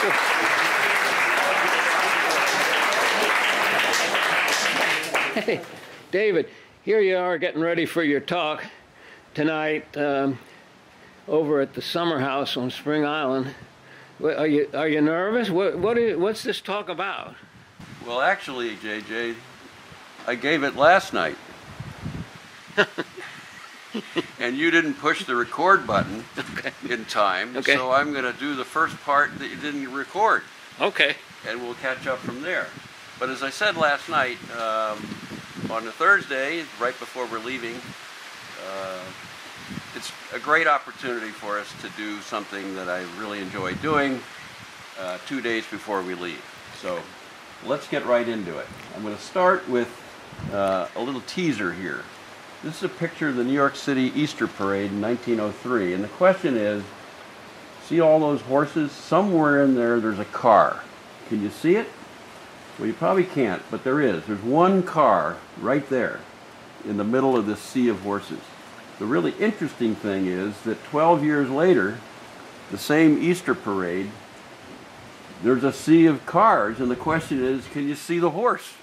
Hey, David, here you are getting ready for your talk tonight um, over at the Summer House on Spring Island. Are you are you nervous? What what is, what's this talk about? Well, actually, JJ, I gave it last night. and you didn't push the record button Okay. in time, Okay. so I'm going to do the first part that you didn't record, Okay. and we'll catch up from there. But as I said last night, um, on a Thursday, right before we're leaving, uh, it's a great opportunity for us to do something that I really enjoy doing uh, two days before we leave. So let's get right into it. I'm going to start with uh, a little teaser here. This is a picture of the New York City Easter Parade in 1903, and the question is, see all those horses? Somewhere in there, there's a car. Can you see it? Well, you probably can't, but there is. There's one car right there in the middle of this sea of horses. The really interesting thing is that 12 years later, the same Easter parade, there's a sea of cars, and the question is, can you see the horse?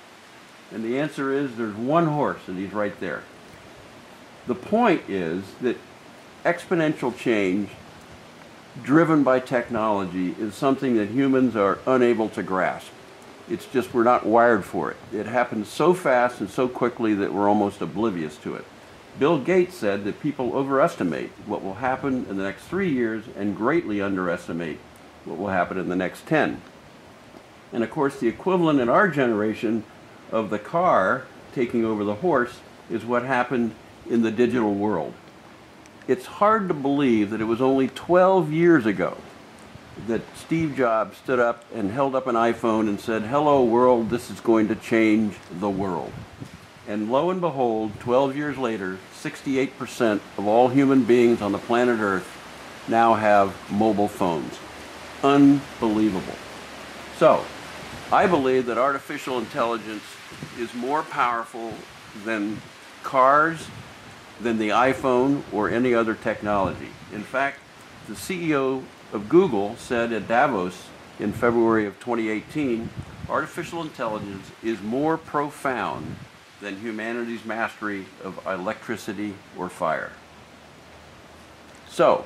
And the answer is, there's one horse, and he's right there. The point is that exponential change driven by technology is something that humans are unable to grasp. It's just we're not wired for it. It happens so fast and so quickly that we're almost oblivious to it. Bill Gates said that people overestimate what will happen in the next three years and greatly underestimate what will happen in the next 10. And of course, the equivalent in our generation of the car taking over the horse is what happened in the digital world. It's hard to believe that it was only 12 years ago that Steve Jobs stood up and held up an iPhone and said, Hello, world, this is going to change the world. And lo and behold, 12 years later, 68% of all human beings on the planet Earth now have mobile phones. Unbelievable. So, I believe that artificial intelligence is more powerful than cars, than the iPhone, or any other technology. In fact, the CEO of Google said at Davos in February of 2018 artificial intelligence is more profound than humanity's mastery of electricity or fire. So,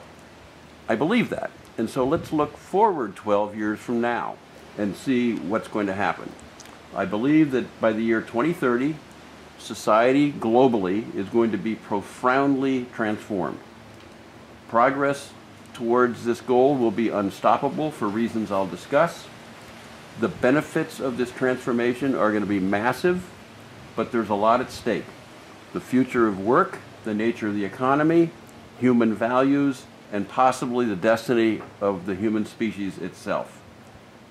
I believe that. And so let's look forward 12 years from now and see what's going to happen. I believe that by the year 2030, society globally is going to be profoundly transformed. Progress towards this goal will be unstoppable for reasons I'll discuss. The benefits of this transformation are going to be massive, but there's a lot at stake. The future of work, the nature of the economy, human values, and possibly the destiny of the human species itself.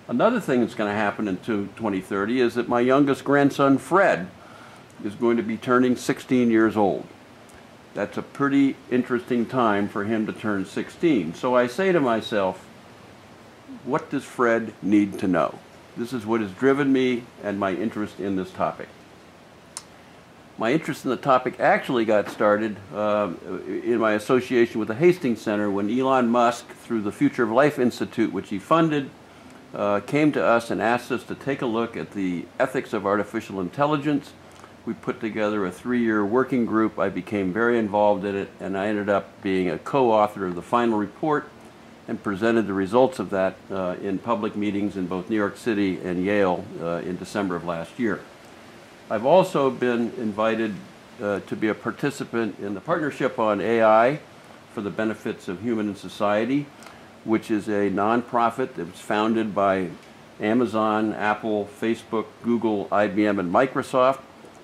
Another thing that's going to happen in 2030 is that my youngest grandson, Fred, is going to be turning 16 years old. That's a pretty interesting time for him to turn 16. So I say to myself, what does Fred need to know? This is what has driven me and my interest in this topic. My interest in the topic actually got started uh, in my association with the Hastings Center when Elon Musk, through the Future of Life Institute, which he funded, uh, came to us and asked us to take a look at the ethics of artificial intelligence. We put together a three-year working group. I became very involved in it, and I ended up being a co-author of the final report and presented the results of that uh, in public meetings in both New York City and Yale uh, in December of last year. I've also been invited uh, to be a participant in the Partnership on AI for the Benefits of Human and Society, which is a nonprofit that was founded by Amazon, Apple, Facebook, Google, IBM, and Microsoft.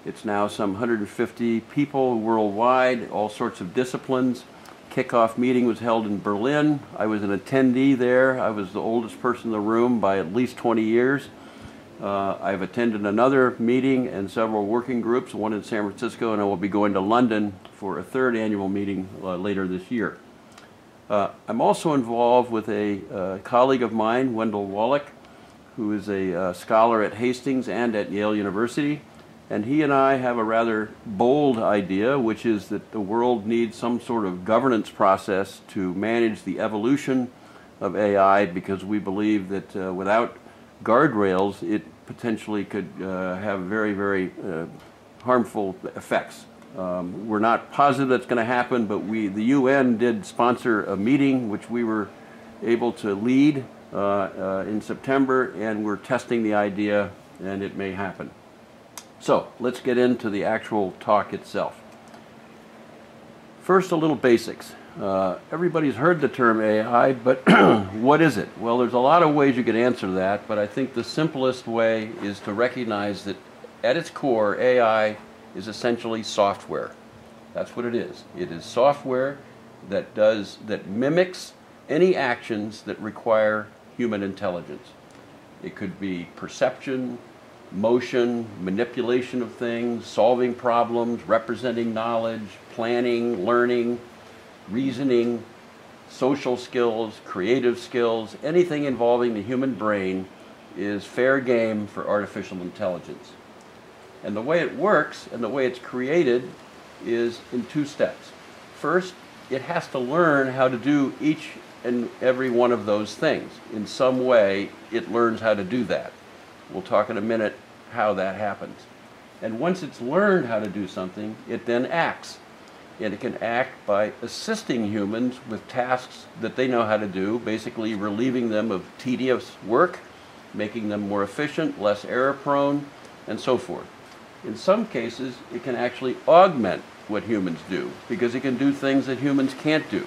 It's now some 150 people worldwide, all sorts of disciplines. Kickoff meeting was held in Berlin. I was an attendee there. I was the oldest person in the room by at least 20 years. Uh, I've attended another meeting and several working groups, one in San Francisco, and I will be going to London for a third annual meeting uh, later this year. Uh, I'm also involved with a uh, colleague of mine, Wendell Wallach, who is a uh, scholar at Hastings and at Yale University. And he and I have a rather bold idea, which is that the world needs some sort of governance process to manage the evolution of AI because we believe that uh, without guardrails, it potentially could uh, have very, very uh, harmful effects. Um, we're not positive that's going to happen, but we, the UN did sponsor a meeting which we were able to lead uh, uh, in September, and we're testing the idea, and it may happen. So let's get into the actual talk itself. First, a little basics. Uh, everybody's heard the term AI, but what is it? Well, there's a lot of ways you could answer that, but I think the simplest way is to recognize that at its core, AI is essentially software. That's what it is. It is software that does that mimics any actions that require human intelligence. It could be perception, motion, manipulation of things, solving problems, representing knowledge, planning, learning, reasoning, social skills, creative skills, anything involving the human brain is fair game for artificial intelligence. And the way it works and the way it's created is in two steps. First, it has to learn how to do each and every one of those things. In some way, it learns how to do that. We'll talk in a minute how that happens. And once it's learned how to do something, it then acts and it can act by assisting humans with tasks that they know how to do, basically relieving them of tedious work, making them more efficient, less error prone, and so forth. In some cases, it can actually augment what humans do because it can do things that humans can't do.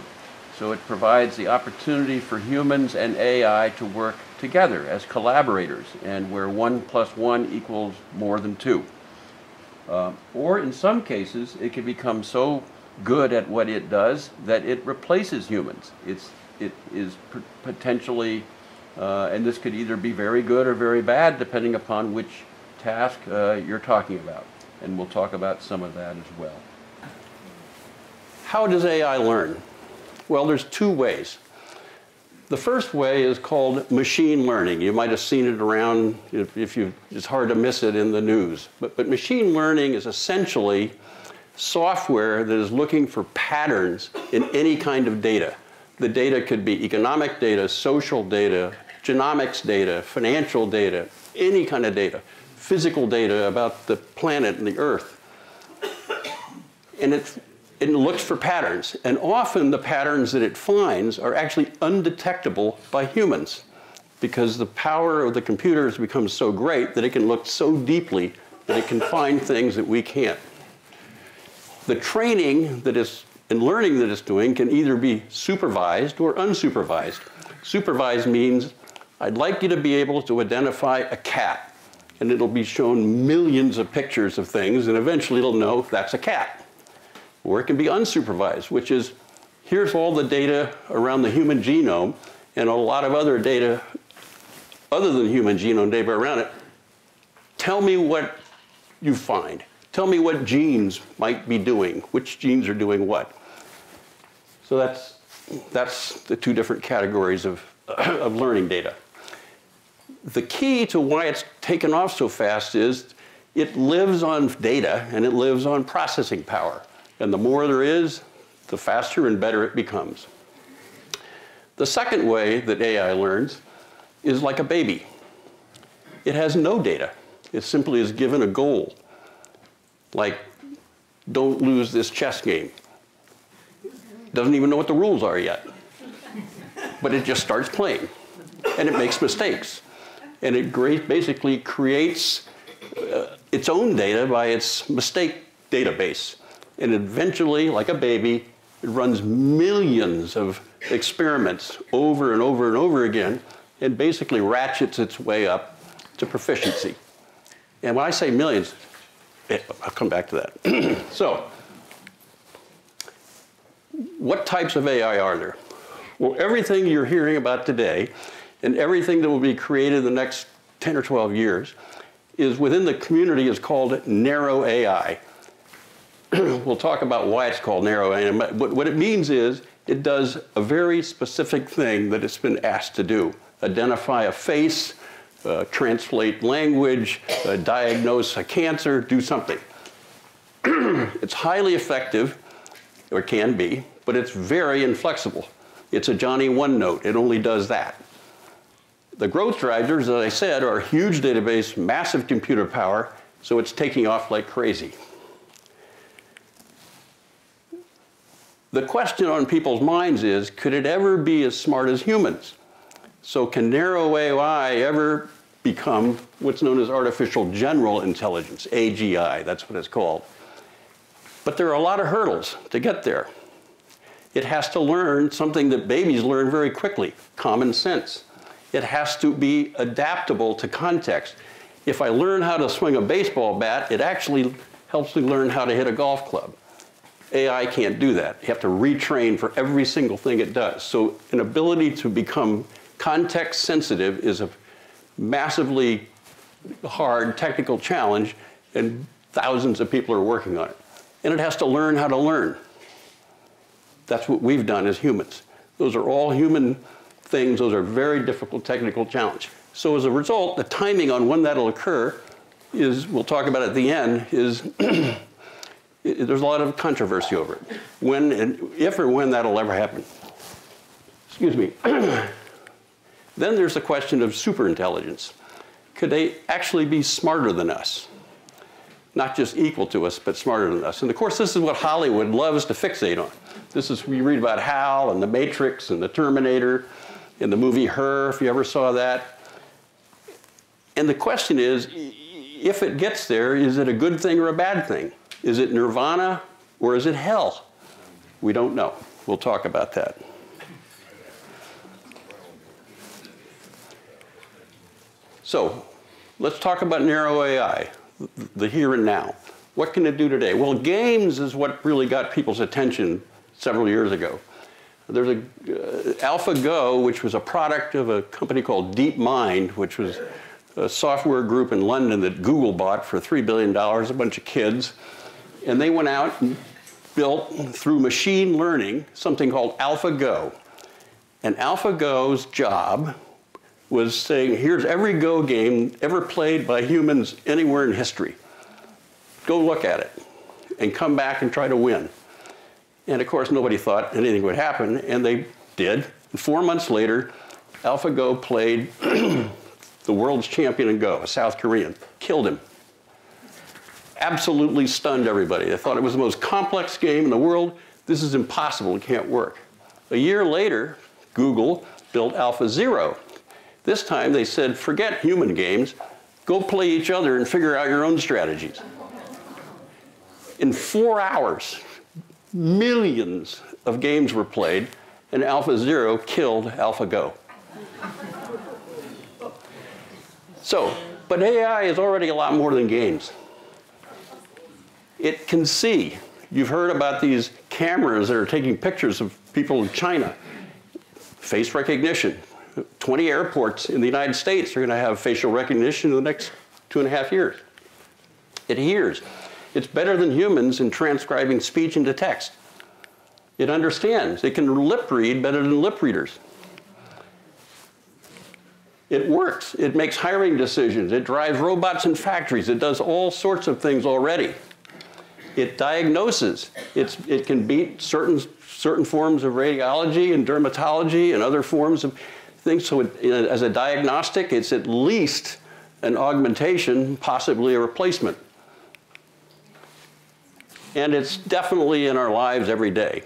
So it provides the opportunity for humans and AI to work together as collaborators and where one plus one equals more than two. Uh, or in some cases, it can become so good at what it does that it replaces humans. It's, it is potentially, uh, and this could either be very good or very bad depending upon which task uh, you're talking about. And we'll talk about some of that as well. How does AI learn? Well, there's two ways. The first way is called machine learning. You might have seen it around if, if you, it's hard to miss it in the news. But, but machine learning is essentially software that is looking for patterns in any kind of data. The data could be economic data, social data, genomics data, financial data, any kind of data, physical data about the planet and the earth. And it, it looks for patterns. And often the patterns that it finds are actually undetectable by humans because the power of the computer has become so great that it can look so deeply that it can find things that we can't the training that is and learning that it's doing can either be supervised or unsupervised. Supervised means I'd like you to be able to identify a cat, and it'll be shown millions of pictures of things, and eventually it'll know that's a cat. Or it can be unsupervised, which is here's all the data around the human genome and a lot of other data other than human genome data around it. Tell me what you find. Tell me what genes might be doing, which genes are doing what. So that's, that's the two different categories of, of learning data. The key to why it's taken off so fast is it lives on data and it lives on processing power. And the more there is, the faster and better it becomes. The second way that AI learns is like a baby. It has no data. It simply is given a goal like, don't lose this chess game. Doesn't even know what the rules are yet. But it just starts playing. And it makes mistakes. And it basically creates uh, its own data by its mistake database. And eventually, like a baby, it runs millions of experiments over and over and over again and basically ratchets its way up to proficiency. And when I say millions, eh, I'll come back to that. so, what types of AI are there? Well, everything you're hearing about today and everything that will be created in the next 10 or 12 years is within the community is called narrow AI. we'll talk about why it's called narrow AI. But what it means is it does a very specific thing that it's been asked to do. Identify a face, uh, translate language, uh, diagnose a cancer, do something. it's highly effective, or can be, but it's very inflexible. It's a Johnny one note. It only does that. The growth drivers, as I said, are a huge database, massive computer power, so it's taking off like crazy. The question on people's minds is, could it ever be as smart as humans? So can narrow AI ever become what's known as artificial general intelligence, AGI, that's what it's called. But there are a lot of hurdles to get there. It has to learn something that babies learn very quickly, common sense. It has to be adaptable to context. If I learn how to swing a baseball bat, it actually helps me learn how to hit a golf club. AI can't do that. You have to retrain for every single thing it does. So an ability to become context sensitive is a massively hard technical challenge, and thousands of people are working on it. And it has to learn how to learn. That's what we've done as humans. Those are all human things. Those are very difficult technical challenge. So as a result, the timing on when that'll occur is, we'll talk about at the end, is there's a lot of controversy over it. When and if or when that'll ever happen. Excuse me. then there's the question of superintelligence. Could they actually be smarter than us? Not just equal to us, but smarter than us. And of course, this is what Hollywood loves to fixate on. This is, we read about HAL and the Matrix and the Terminator in the movie Her, if you ever saw that. And the question is, if it gets there, is it a good thing or a bad thing? Is it nirvana or is it hell? We don't know. We'll talk about that. So, let's talk about narrow AI, the here and now. What can it do today? Well, games is what really got people's attention several years ago. There's a uh, AlphaGo, which was a product of a company called DeepMind, which was a software group in London that Google bought for $3 billion, a bunch of kids. And they went out and built, through machine learning, something called AlphaGo. And AlphaGo's job was saying, here's every Go game ever played by humans anywhere in history. Go look at it and come back and try to win. And of course, nobody thought anything would happen, and they did. Four months later, AlphaGo played the world's champion in Go, a South Korean, killed him. Absolutely stunned everybody. They thought it was the most complex game in the world. This is impossible, it can't work. A year later, Google built AlphaZero. This time they said, forget human games, go play each other and figure out your own strategies. In four hours, millions of games were played, and AlphaZero killed AlphaGo. so, but AI is already a lot more than games. It can see. You've heard about these cameras that are taking pictures of people in China. Face recognition. 20 airports in the United States are going to have facial recognition in the next two and a half years. It hears. It's better than humans in transcribing speech into text. It understands. It can lip read better than lip readers. It works. It makes hiring decisions. It drives robots in factories. It does all sorts of things already. It diagnoses. It's, it can beat certain, certain forms of radiology and dermatology and other forms of things. So, it, as a diagnostic, it's at least an augmentation, possibly a replacement. And it's definitely in our lives every day.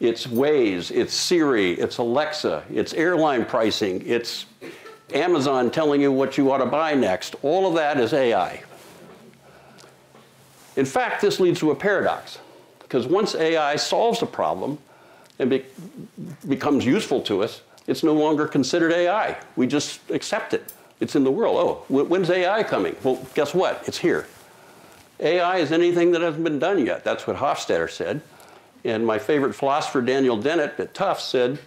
It's Waze, it's Siri, it's Alexa, it's airline pricing, it's Amazon telling you what you ought to buy next. All of that is AI. In fact, this leads to a paradox, because once AI solves a problem and be becomes useful to us, it's no longer considered AI. We just accept it. It's in the world. Oh, when's AI coming? Well, guess what? It's here. AI is anything that hasn't been done yet. That's what Hofstadter said. And my favorite philosopher, Daniel Dennett at Tufts, said,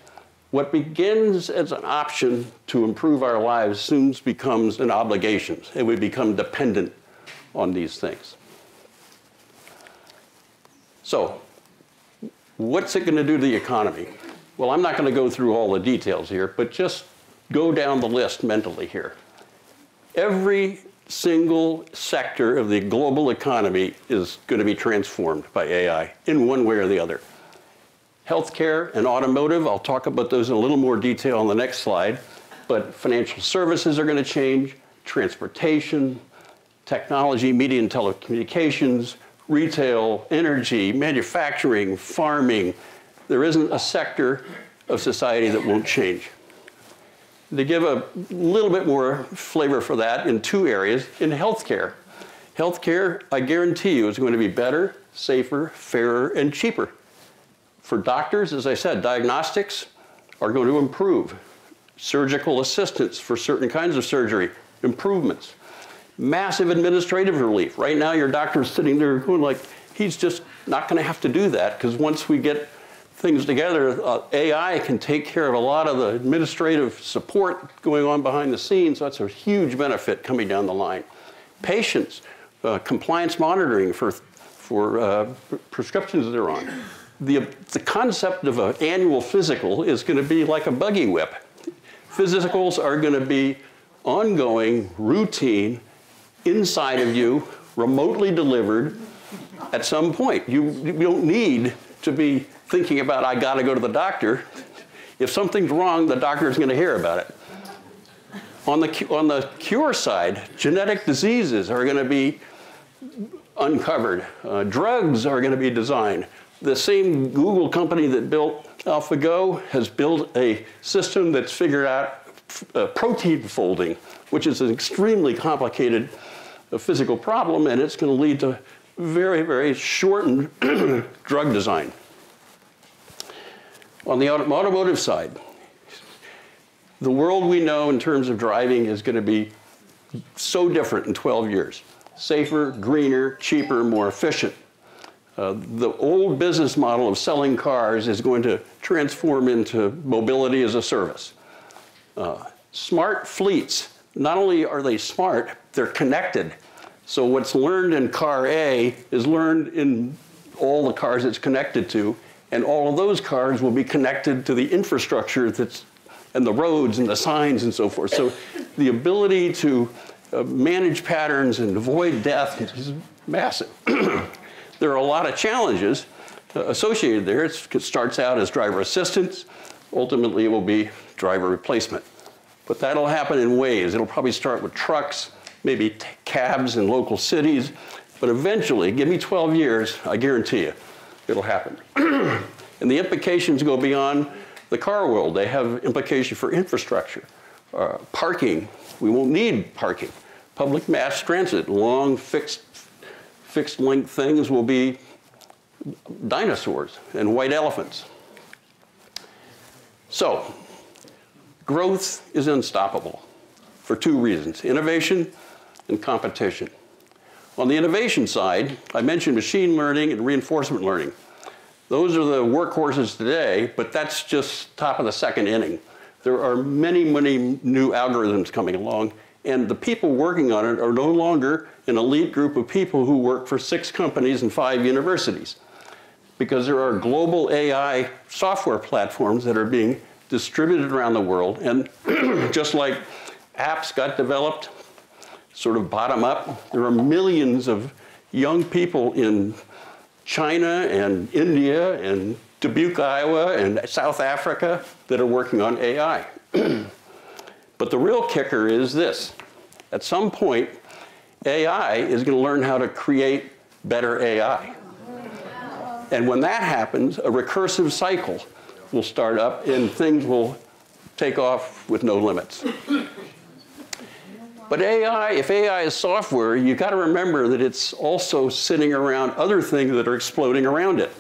what begins as an option to improve our lives soon becomes an obligation, and we become dependent on these things. So, what's it going to do to the economy? Well, I'm not going to go through all the details here, but just go down the list mentally here. Every single sector of the global economy is going to be transformed by AI in one way or the other. Healthcare and automotive, I'll talk about those in a little more detail on the next slide, but financial services are going to change, transportation, technology, media and telecommunications, retail, energy, manufacturing, farming. There isn't a sector of society that won't change. To give a little bit more flavor for that in two areas, in healthcare. Healthcare, I guarantee you, is going to be better, safer, fairer, and cheaper. For doctors, as I said, diagnostics are going to improve. Surgical assistance for certain kinds of surgery, improvements. Massive administrative relief. Right now, your doctor's sitting there going like, he's just not going to have to do that because once we get things together, uh, AI can take care of a lot of the administrative support going on behind the scenes. That's a huge benefit coming down the line. Patients, uh, compliance monitoring for, for uh, prescriptions they're on the, the concept of an annual physical is going to be like a buggy whip. Physicals are going to be ongoing, routine, inside of you, remotely delivered at some point. You, you don't need to be thinking about, I got to go to the doctor. If something's wrong, the doctor is to hear about it. On the, on the cure side, genetic diseases are going to be uncovered. Uh, drugs are to be designed the same Google company that built AlphaGo has built a system that's figured out uh, protein folding, which is an extremely complicated uh, physical problem, and it's going to lead to very, very shortened drug design. On the automotive side, the world we know in terms of driving is going to be so different in 12 years. Safer, greener, cheaper, more efficient. Uh, the old business model of selling cars is going to transform into mobility as a service. Uh, smart fleets, not only are they smart, they're connected. So what's learned in car A is learned in all the cars it's connected to, and all of those cars will be connected to the infrastructure that's and the roads and the signs and so forth. So the ability to uh, manage patterns and avoid death is massive. There are a lot of challenges uh, associated there. It's, it starts out as driver assistance. Ultimately, it will be driver replacement. But that'll happen in waves. It'll probably start with trucks, maybe cabs in local cities. But eventually, give me 12 years, I guarantee you, it'll happen. and the implications go beyond the car world. They have implications for infrastructure, uh, parking. We won't need parking. Public mass transit, long fixed fixed length things will be dinosaurs and white elephants. So, growth is unstoppable for two reasons innovation and competition. On the innovation side, I mentioned machine learning and reinforcement learning. Those are the workhorses today, but that's just top of the second inning. There are many, many new algorithms coming along, and the people working on it are no longer an elite group of people who work for six companies and five universities. Because there are global AI software platforms that are being distributed around the world. And just like apps got developed sort of bottom up, there are millions of young people in China and India and Dubuque, Iowa, and South Africa that are working on AI. but the real kicker is this. At some point, AI is going to learn how to create better AI. And when that happens, a recursive cycle will start up and things will take off with no limits. But AI, if AI is software, you've got to remember that it's also sitting around other things that are exploding around it.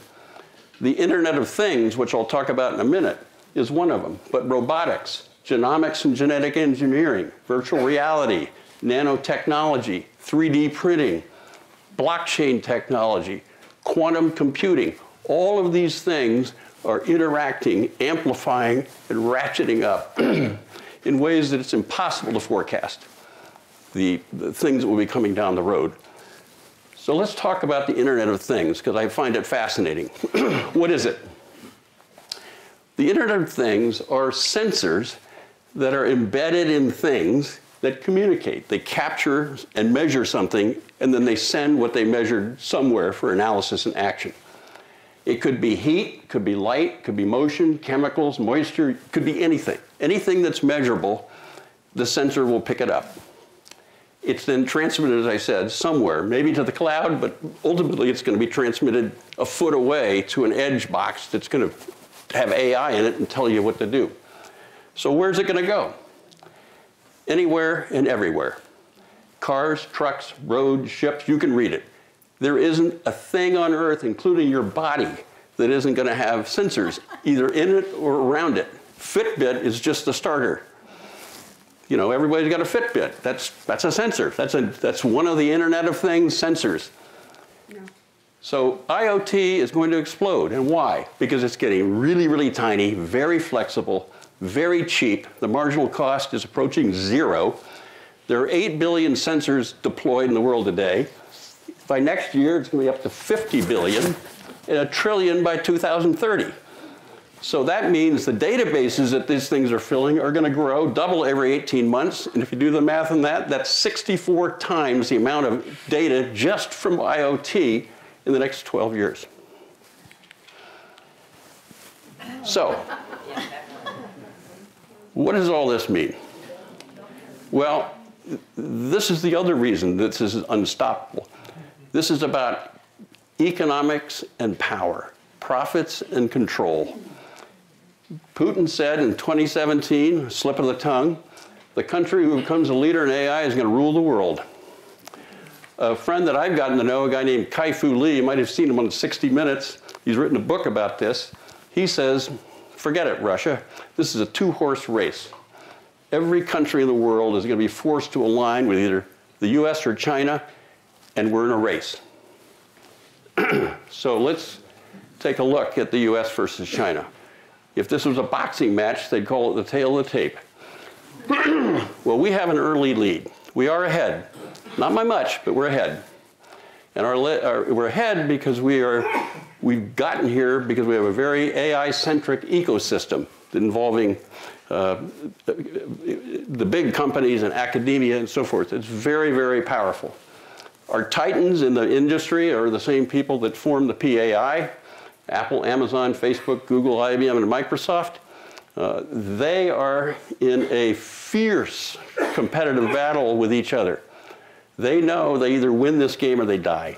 The Internet of Things, which I'll talk about in a minute, is one of them. But robotics, genomics and genetic engineering, virtual reality, nanotechnology, 3D printing, blockchain technology, quantum computing. All of these things are interacting, amplifying, and ratcheting up in ways that it's impossible to forecast the, the things that will be coming down the road. So let's talk about the Internet of Things, because I find it fascinating. what is it? The Internet of Things are sensors that are embedded in things that communicate. They capture and measure something, and then they send what they measured somewhere for analysis and action. It could be heat, could be light, could be motion, chemicals, moisture, could be anything. Anything that's measurable, the sensor will pick it up. It's then transmitted, as I said, somewhere, maybe to the cloud, but ultimately it's going to be transmitted a foot away to an edge box that's going to have AI in it and tell you what to do. So where's it going to go? Anywhere and everywhere. Cars, trucks, roads, ships, you can read it. There isn't a thing on earth, including your body, that isn't going to have sensors, either in it or around it. Fitbit is just the starter you know, everybody's got a Fitbit. That's, that's a sensor. That's, a, that's one of the Internet of Things sensors. So IoT is going to explode. And why? Because it's getting really, really tiny, very flexible, very cheap. The marginal cost is approaching zero. There are 8 billion sensors deployed in the world today. By next year, it's going to be up to 50 billion and a trillion by 2030. So that means the databases that these things are filling are going to grow, double every 18 months. And if you do the math on that, that's 64 times the amount of data just from IoT in the next 12 years. So, what does all this mean? Well, this is the other reason this is unstoppable. This is about economics and power, profits and control. Putin said in 2017, slip of the tongue, the country who becomes a leader in AI is going to rule the world. A friend that I've gotten to know, a guy named Kai-Fu Lee, you might have seen him on 60 Minutes. He's written a book about this. He says, forget it, Russia. This is a two-horse race. Every country in the world is going to be forced to align with either the US or China, and we're in a race. so let's take a look at the US versus China. If this was a boxing match, they'd call it the tale of the tape. well, we have an early lead. We are ahead. Not by much, but we're ahead. And our, our, we're ahead because we are, we've gotten here because we have a very AI-centric ecosystem involving uh, the big companies and academia and so forth. It's very, very powerful. Our titans in the industry are the same people that form the PAI, Apple, Amazon, Facebook, Google, IBM, and Microsoft, uh, they are in a fierce competitive battle with each other. They know they either win this game or they die.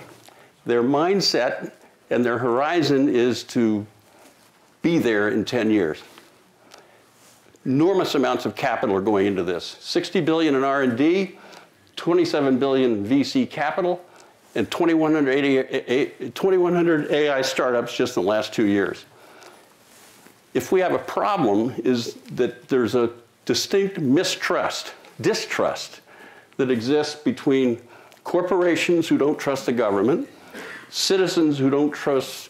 Their mindset and their horizon is to be there in 10 years. Enormous amounts of capital are going into this. 60 billion in R&D, 27 billion VC capital, and 2,100 AI startups just in the last two years. If we have a problem is that there's a distinct mistrust, distrust that exists between corporations who don't trust the government, citizens who don't trust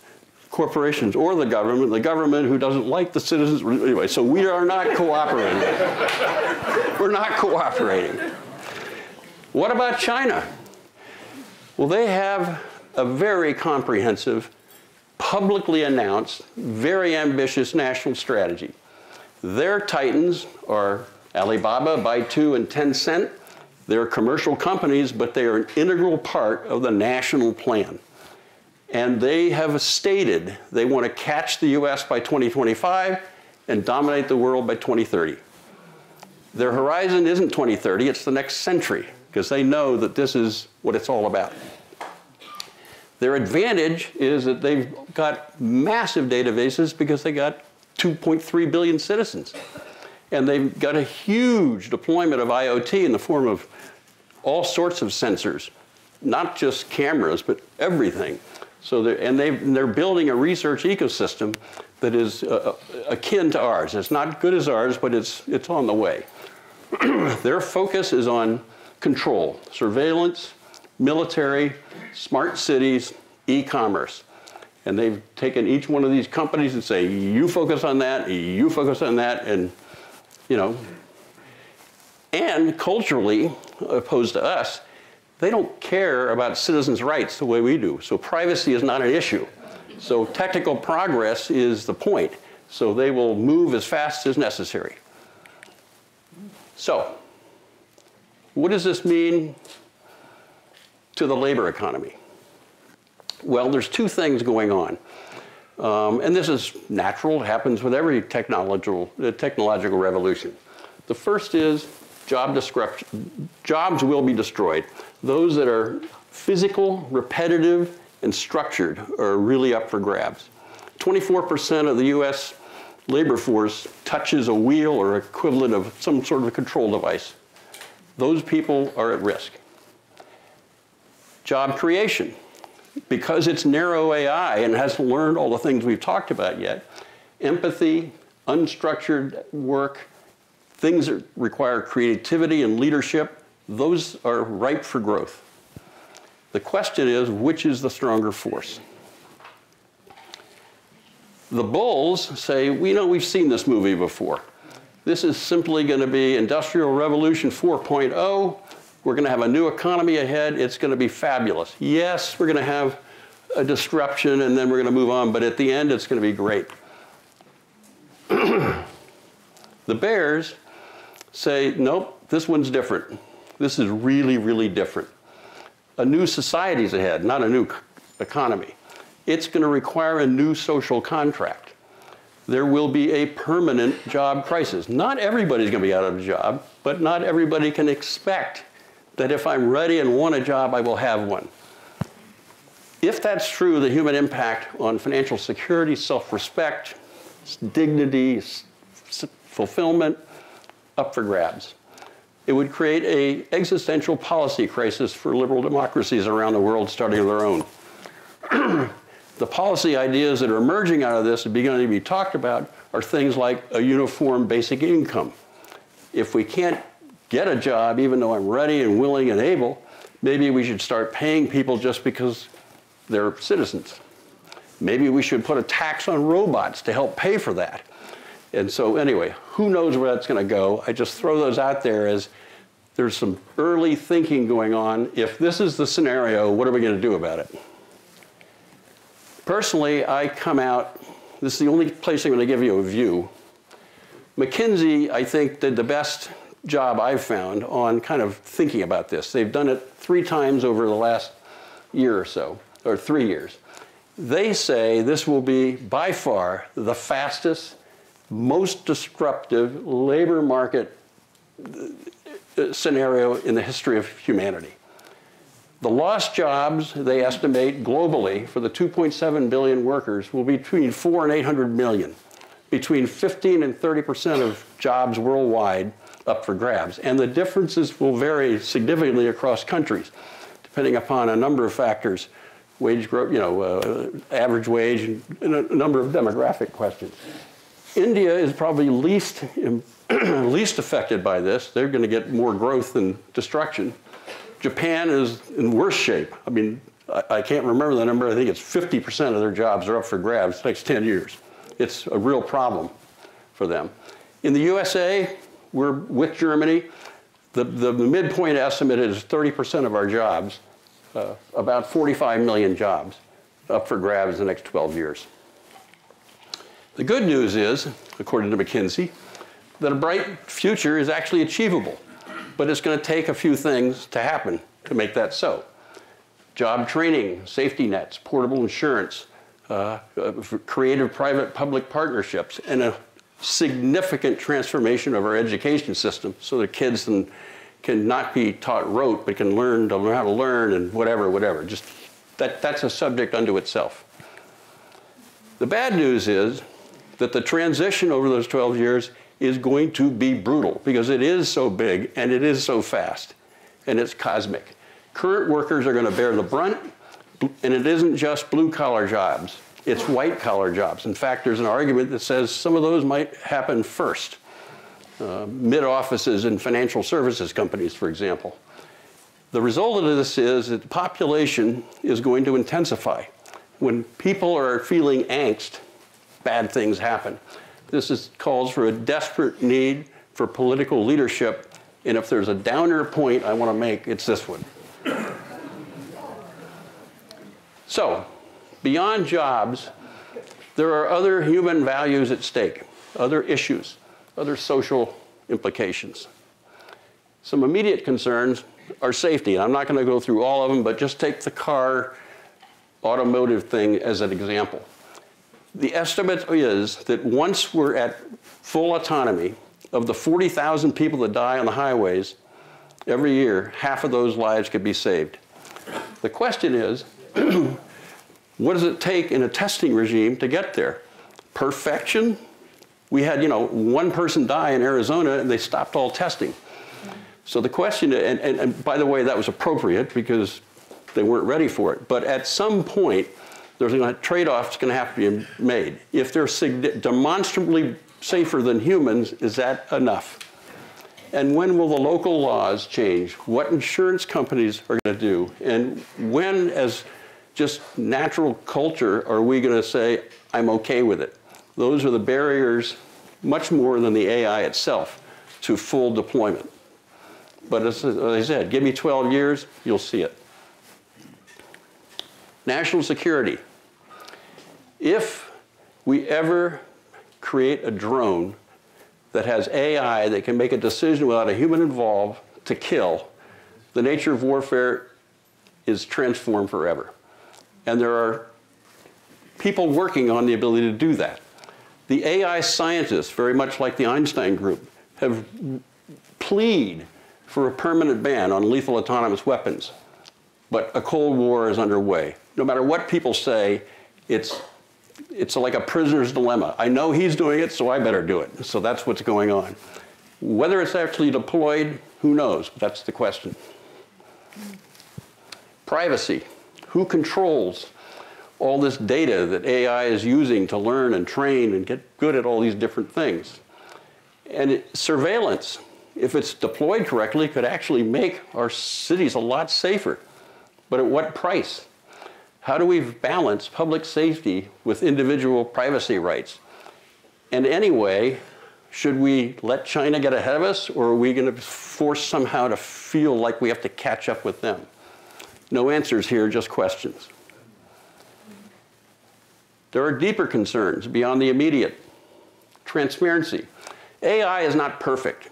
corporations or the government, the government who doesn't like the citizens. Anyway, so we are not cooperating. We're not cooperating. What about China? Well, they have a very comprehensive, publicly announced, very ambitious national strategy. Their titans are Alibaba, Baidu, and Tencent. They're commercial companies, but they are an integral part of the national plan. And they have stated they want to catch the US by 2025 and dominate the world by 2030. Their horizon isn't 2030, it's the next century because they know that this is what it's all about. Their advantage is that they've got massive databases because they got 2.3 billion citizens. And they've got a huge deployment of IoT in the form of all sorts of sensors, not just cameras, but everything. So they're, and they they're building a research ecosystem that is uh, uh, akin to ours. It's not good as ours, but it's, it's on the way. Their focus is on control, surveillance, military, smart cities, e-commerce. And they've taken each one of these companies and say, you focus on that, you focus on that, and, you know, and culturally, opposed to us, they don't care about citizens' rights the way we do. So privacy is not an issue. So technical progress is the point. So they will move as fast as necessary. So what does this mean to the labor economy? Well, there's two things going on. Um, and this is natural, it happens with every technological, uh, technological revolution. The first is job. Jobs will be destroyed. Those that are physical, repetitive, and structured are really up for grabs. 24% of the US labor force touches a wheel or equivalent of some sort of control device. Those people are at risk. Job creation because it's narrow AI and hasn't learned all the things we've talked about yet, empathy, unstructured work, things that require creativity and leadership, those are ripe for growth. The question is, which is the stronger force? The bulls say, we know we've seen this movie before. This is simply going to be Industrial Revolution 4.0. We're going to have a new economy ahead. It's going to be fabulous. Yes, we're going to have a disruption and then we're going to move on, but at the end, it's going to be great. the bears say, nope, this one's different. This is really, really different. A new society's ahead, not a new economy. It's going to require a new social contract. There will be a permanent job crisis. Not everybody's going to be out of a job, but not everybody can expect that if I'm ready and want a job, I will have one. If that's true, the human impact on financial security, self-respect, dignity, fulfillment, up for grabs. It would create a existential policy crisis for liberal democracies around the world starting their own. the policy ideas that are emerging out of this and beginning to be talked about are things like a uniform basic income. If we can't get a job, even though I'm ready and willing and able, maybe we should start paying people just because they're citizens. Maybe we should put a tax on robots to help pay for that. And so, anyway, who knows where that's going to go? I just throw those out there as there's some early thinking going on. If this is the scenario, what are we going to do about it? Personally, I come out, this is the only place I'm going to give you a view. McKinsey, I think, did the best job I've found on kind of thinking about this. They've done it three times over the last year or so, or three years. They say this will be by far the fastest, most disruptive labor market uh, scenario in the history of humanity. The lost jobs, they estimate globally, for the 2.7 billion workers will be between 4 and 800 million. Between 15 and 30 percent of jobs worldwide up for grabs. And the differences will vary significantly across countries, depending upon a number of factors, wage growth, you know, uh, average wage, and, and, a number of demographic questions. India is probably least, least affected by this. They're going to get more growth than destruction. Japan is in worse shape. I mean, I, can't remember the number. I think it's 50% of their jobs are up for grabs next 10 years. It's a real problem for them. In the USA, we're with Germany. The, the, the midpoint estimate is 30% of our jobs, uh, about 45 million jobs up for grabs in the next 12 years. The good news is, according to McKinsey, that a bright future is actually achievable, but it's going to take a few things to happen to make that so. Job training, safety nets, portable insurance, uh, uh, creative private public partnerships, and a significant transformation of our education system so that kids can, can not be taught rote, but can learn to learn how to learn and whatever, whatever. Just that, that's a subject unto itself. The bad news is that the transition over those 12 years is going to be brutal because it is so big and it is so fast and it's cosmic. Current workers are going to bear the brunt, and it isn't just blue collar jobs. It's white collar jobs. In fact, there's an argument that says some of those might happen first. Uh, mid offices in financial services companies, for example. The result of this is that the population is going to intensify. When people are feeling angst, bad things happen. This is, calls for a desperate need for political leadership. And if there's a downer point I want to make, it's this one. So, Beyond jobs, there are other human values at stake, other issues, other social implications. Some immediate concerns are safety. And I'm not going to go through all of them, but just take the car automotive thing as an example. The estimate is that once we're at full autonomy, of the 40,000 people that die on the highways every year, half of those lives could be saved. The question is, what does it take in a testing regime to get there? Perfection? We had, you know, one person die in Arizona and they stopped all testing. So the question, and, and, and by the way, that was appropriate because they weren't ready for it. But at some point, there's a trade-off that's going to have to be made. If they're demonstrably safer than humans, is that enough? And when will the local laws change? What insurance companies are going to do? And when, as just natural culture, are we going to say, I'm okay with it? Those are the barriers, much more than the AI itself, to full deployment. But as I said, give me 12 years, you'll see it. National security. If we ever create a drone that has AI that can make a decision without a human involved to kill, the nature of warfare is transformed forever. And there are people working on the ability to do that. The AI scientists, very much like the Einstein group, have plead for a permanent ban on lethal autonomous weapons. But a Cold War is underway. No matter what people say, it's, it's like a prisoner's dilemma. I know he's doing it, so I better do it. So that's what's going on. Whether it's actually deployed, who knows? That's the question. Privacy. Who controls all this data that AI is using to learn and train and get good at all these different things? And surveillance if it's deployed correctly, could actually make our cities a lot safer. But at what price? How do we balance public safety with individual privacy rights? And anyway, should we let China get ahead of us, or are we going to force somehow to feel like we have to catch up with them? No answers here, just questions. There are deeper concerns beyond the immediate. Transparency. AI is not perfect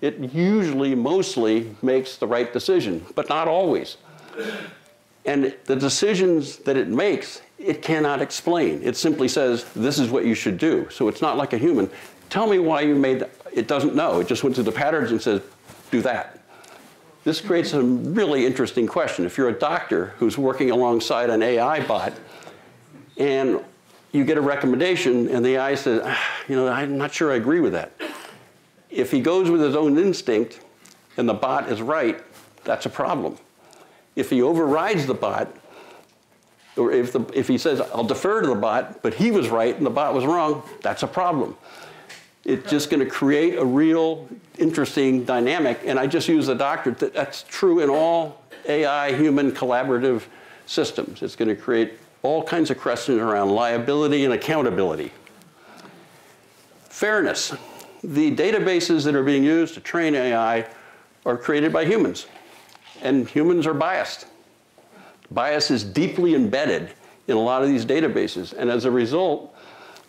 it usually mostly makes the right decision, but not always. And the decisions that it makes, it cannot explain. It simply says, this is what you should do. So it's not like a human. Tell me why you made that. It doesn't know. It just went through the patterns and says, do that. This creates a really interesting question. If you're a doctor who's working alongside an AI bot and you get a recommendation and the AI says, ah, you know, I'm not sure I agree with that. If he goes with his own instinct and the bot is right, that's a problem. If he overrides the bot, or if, the, if he says, I'll defer to the bot, but he was right and the bot was wrong, that's a problem. It's just going to create a real interesting dynamic. And I just use the doctor. That's true in all AI human collaborative systems. It's going to create all kinds of questions around liability and accountability. Fairness the databases that are being used to train AI are created by humans, and humans are biased. Bias is deeply embedded in a lot of these databases, and as a result,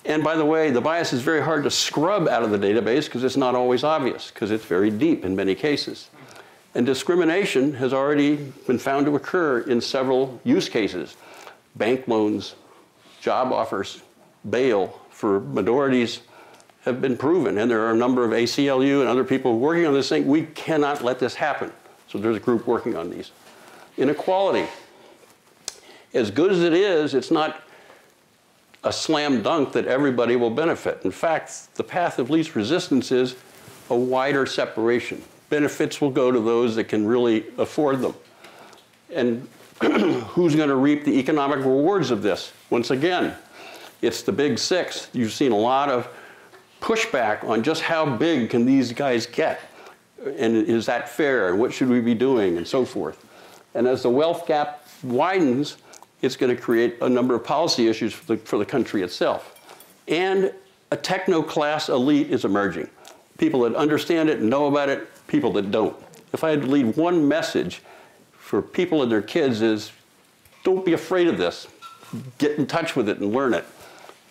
and by the way, the bias is very hard to scrub out of the database because it's not always obvious, because it's very deep in many cases. And discrimination has already been found to occur in several use cases. Bank loans, job offers, bail for minorities, have been proven, and there are a number of ACLU and other people working on this thing. We cannot let this happen. So there's a group working on these. Inequality. As good as it is, it's not a slam dunk that everybody will benefit. In fact, the path of least resistance is a wider separation. Benefits will go to those that can really afford them. And who's going to reap the economic rewards of this? Once again, it's the big six. You've seen a lot of pushback on just how big can these guys get? And is that fair? And what should we be doing? And so forth. And as the wealth gap widens, it's going to create a number of policy issues for the, for the country itself. And a techno class elite is emerging. People that understand it and know about it, people that don't. If I had to leave one message for people and their kids is don't be afraid of this. Get in touch with it and learn it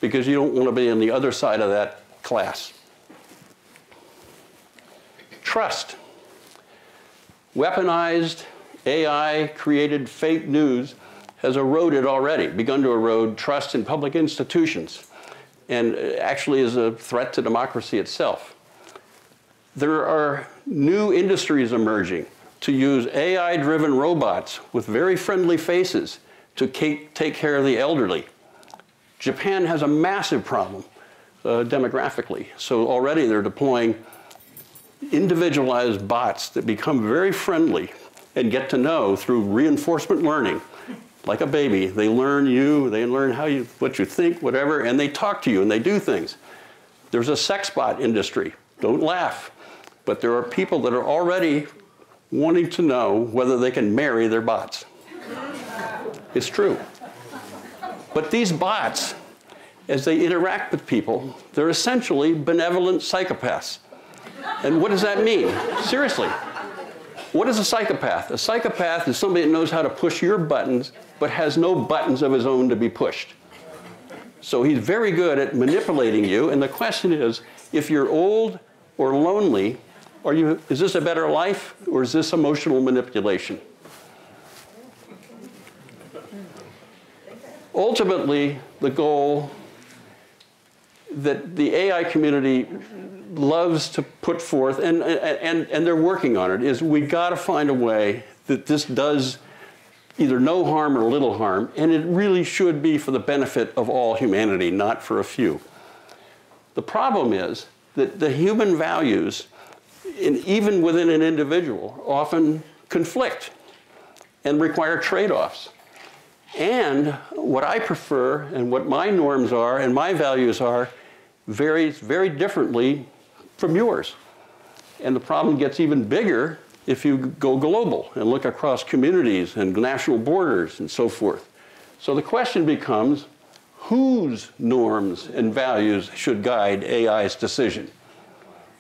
because you don't want to be on the other side of that class. Trust. Weaponized AI created fake news has eroded already, begun to erode trust in public institutions. and actually is a threat to democracy itself. There are new industries emerging to use AI-driven robots with very friendly faces to take care of the elderly. Japan has a massive problem uh, demographically. So already they're deploying individualized bots that become very friendly and get to know through reinforcement learning. Like a baby, they learn you, they learn how you, what you think, whatever, and they talk to you and they do things. There's a sex bot industry. Don't laugh. But there are people that are already wanting to know whether they can marry their bots. It's true. But these bots, as they interact with people, they're essentially benevolent psychopaths. And what does that mean? Seriously. What is a psychopath? A psychopath is somebody that knows how to push your buttons, but has no buttons of his own to be pushed. So he's very good at manipulating you. And the question is if you're old or lonely, are you, is this a better life or is this emotional manipulation? Ultimately, the goal that the AI community loves to put forth, and, and, and they're working on it, is we've got to find a way that this does either no harm or little harm, and it really should be for the benefit of all humanity, not for a few. The problem is that the human values, in, even within an individual, often conflict and require trade offs. And what I prefer and what my norms are and my values are varies very differently from yours. And the problem gets even bigger if you go global and look across communities and national borders and so forth. So the question becomes whose norms and values should guide AI's decision?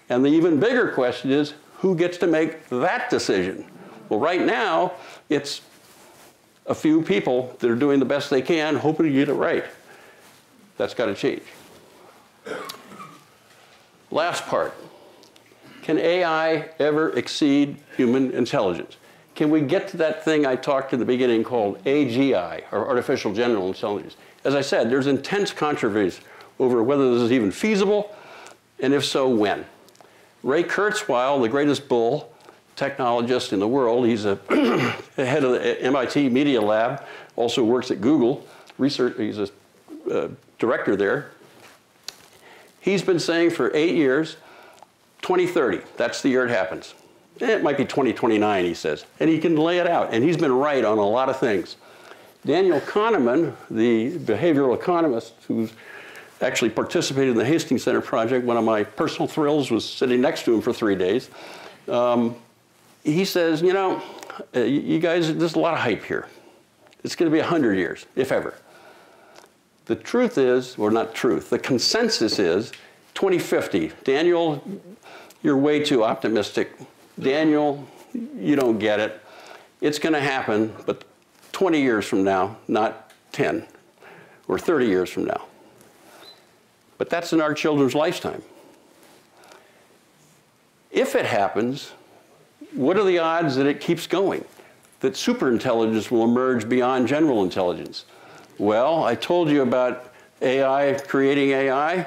And the even bigger question is who gets to make that decision? Well, right now, it's a few people that are doing the best they can, hoping to get it right. That's got to change. Last part. Can AI ever exceed human intelligence? Can we get to that thing I talked in the beginning called AGI, or Artificial General Intelligence? As I said, there's intense controversy over whether this is even feasible, and if so, when. Ray Kurzweil, the greatest bull technologist in the world, he's a head of the MIT Media Lab, also works at Google, research, he's a uh, director there, He's been saying for eight years, 2030, that's the year it happens. It might be 2029, he says. And he can lay it out. And he's been right on a lot of things. Daniel Kahneman, the behavioral economist who's actually participated in the Hastings Center project, one of my personal thrills was sitting next to him for three days. Um, he says, you know, uh, you guys, there's a lot of hype here. It's going to be 100 years, if ever. The truth is, or not truth, the consensus is 2050. Daniel, you're way too optimistic. Daniel, you don't get it. It's going to happen, but 20 years from now, not 10 or 30 years from now. But that's in our children's lifetime. If it happens, what are the odds that it keeps going? That superintelligence will emerge beyond general intelligence? Well, I told you about AI creating AI.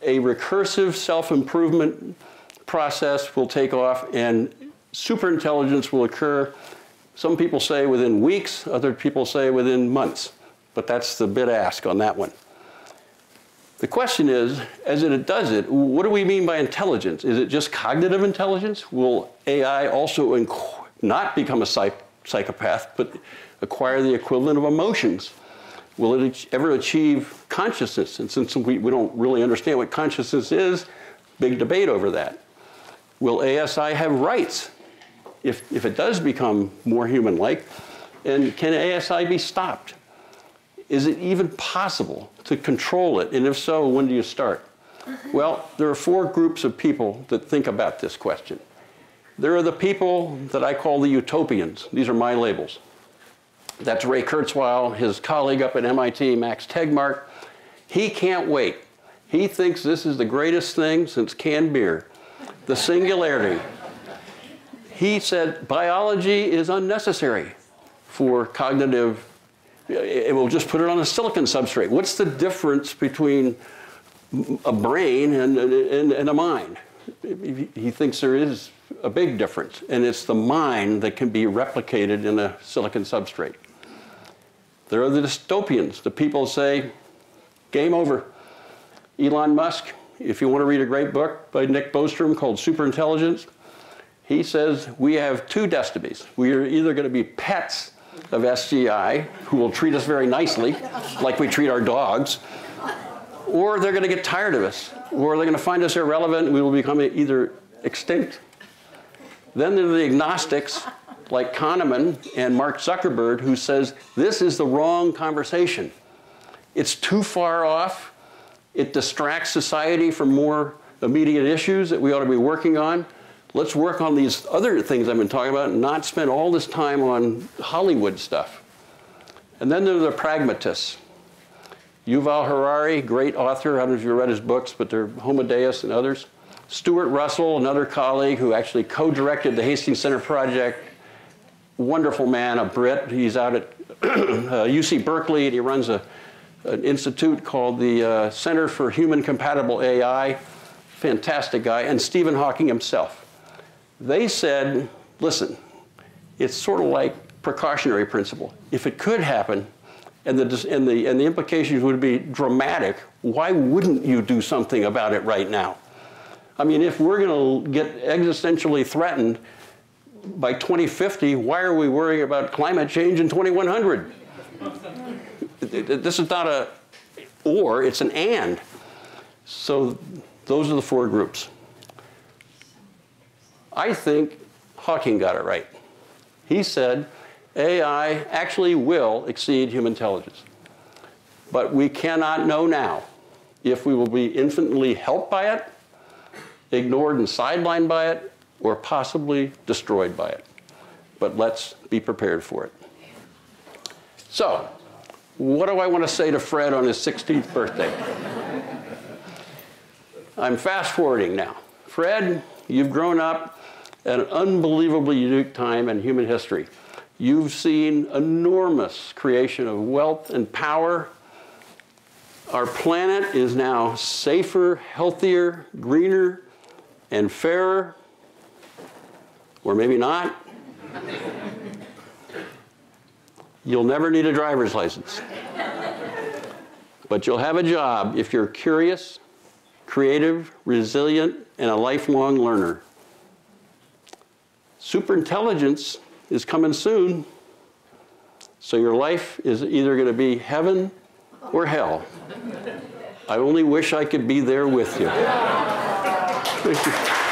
A recursive self-improvement process will take off and superintelligence will occur. Some people say within weeks, other people say within months, but that's the bid ask on that one. The question is, as it does it, what do we mean by intelligence? Is it just cognitive intelligence? Will AI also not become a psych psychopath, but acquire the equivalent of emotions? Will it ever achieve consciousness? And since we, we don't really understand what consciousness is, big debate over that. Will ASI have rights if, if it does become more human like? And can ASI be stopped? Is it even possible to control it? And if so, when do you start? Well, there are four groups of people that think about this question. There are the people that I call the utopians. These are my labels. That's Ray Kurzweil, his colleague up at MIT, Max Tegmark. He can't wait. He thinks this is the greatest thing since canned beer, the singularity. He said biology is unnecessary for cognitive It will just put it on a silicon substrate. What's the difference between a brain and, and, and a mind? He thinks there is a big difference, and it's the mind that can be replicated in a silicon substrate. There are the dystopians. The people say, game over. Elon Musk, if you want to read a great book by Nick Bostrom called Superintelligence, he says we have two destinies. We are either going to be pets of SGI, who will treat us very nicely, like we treat our dogs, or they're going to get tired of us, or they're going to find us irrelevant and we will become either extinct. Then there are the agnostics, like Kahneman and Mark Zuckerberg, who says this is the wrong conversation. It's too far off. It distracts society from more immediate issues that we ought to be working on. Let's work on these other things I've been talking about and not spend all this time on Hollywood stuff. And then there are the pragmatists. Yuval Harari, great author. I don't know if you read his books, but they're Homo Deus and others. Stuart Russell, another colleague who actually co-directed the Hastings Center project. Wonderful man, a Brit. He's out at uh, UC Berkeley and he runs a, an institute called the uh, Center for Human Compatible AI. Fantastic guy. And Stephen Hawking himself. They said, listen, it's sort of like precautionary principle. If it could happen, and the, and, the, and the implications would be dramatic, why wouldn't you do something about it right now? I mean, if we're going to get existentially threatened by 2050, why are we worrying about climate change in 2100? this is not a or, it's an and. So those are the four groups. I think Hawking got it right. He said AI actually will exceed human intelligence. But we cannot know now if we will be infinitely helped by it, ignored and sidelined by it, or possibly destroyed by it. But let's be prepared for it. So, what do I want to say to Fred on his 16th birthday? I'm fast forwarding now. Fred, you've grown up an unbelievably unique time in human history. You've seen enormous creation of wealth and power. Our planet is now safer, healthier, greener, and fairer, or maybe not. You'll never need a driver's license. But you'll have a job if you're curious, creative, resilient, and a lifelong learner. Superintelligence is coming soon. So your life is either going to be heaven or hell. I only wish I could be there with you. Thank you.